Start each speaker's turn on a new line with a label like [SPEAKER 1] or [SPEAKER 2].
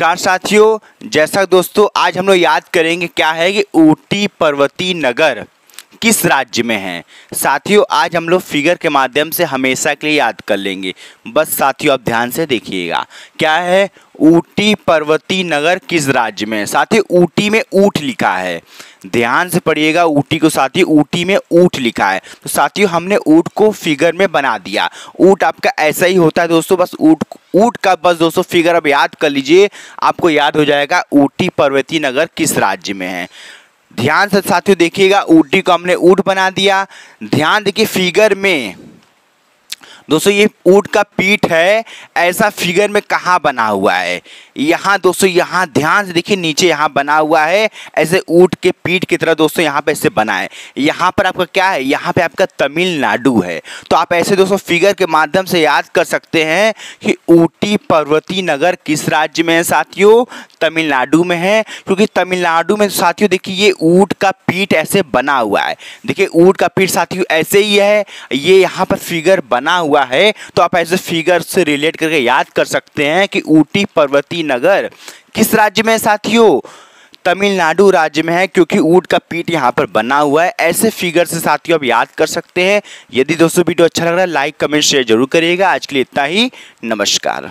[SPEAKER 1] नमस्कार साथियों, जैसा दोस्तों आज हम लोग याद करेंगे क्या है कि ऊटी पर्वती नगर किस राज्य में है। साथियों, आज हम लोग फिगर के माध्यम से हमेशा के लिए याद कर लेंगे। बस साथियों, आप ध्यान से देखिएगा। क्या है? ऊटी पर्वती नगर किस राज्य में है? साथियों, ऊटी में ऊट लिखा है। ध्यान से पढ़िएगा, ऊटी को साथियों, ऊटी में ऊट लिखा है। तो साथियों, हमने ऊट को फिगर में बना दिया। ऊट आपका ऐसा ही होता है दोस्तों, बस ऊट ऊट का बस दोस्तों, फिगर अब याद कर लीजिए, आपको याद हो जाएगा ऊटी पर्वती नगर किस राज्य में है। ध्यान से साथियों देखिएगा, ऊटी को हमने ऊट बना दिया। ध्यान देखिए, फिगर में दोस्तों, ये ऊट का पीठ है, ऐसा फिगर में कहाँ बना हुआ है? यहाँ दोस्तों, यहाँ ध्यान से देखिए, नीचे यहाँ बना हुआ है, ऐसे ऊट के पीठ की तरह दोस्तों यहाँ पे ऐसे बना है। यहाँ पर आपका क्या है? यहाँ पे आपका तमिलनाडु है। तो आप ऐसे दोस्तों फिगर के माध्यम से याद कर सकते हैं कि ऊटी पर्वती नगर किस राज्य में है साथियों? तमिलनाडु में है, क्योंकि तमिलनाडु में साथियों देखिए, ये ऊट का पीठ ऐसे बना हुआ है। देखिए, ऊट का पीठ साथियों ऐसे ही है, ये यहाँ पर फिगर बना हुआ है तो आप ऐसे फिगर से रिलेट करके याद कर सकते हैं कि ऊटी पर्वती नगर किस राज्य में साथियों? तमिलनाडु राज्य में है, क्योंकि ऊट का पीठ यहाँ पर बना हुआ है। ऐसे फिगर से साथियों आप याद कर सकते हैं। यदि दोस्तों वीडियो अच्छा लग रहा है लाइक कमेंट शेयर ज़रूर करिएगा। आज के लिए इतना ही। नमस्कार।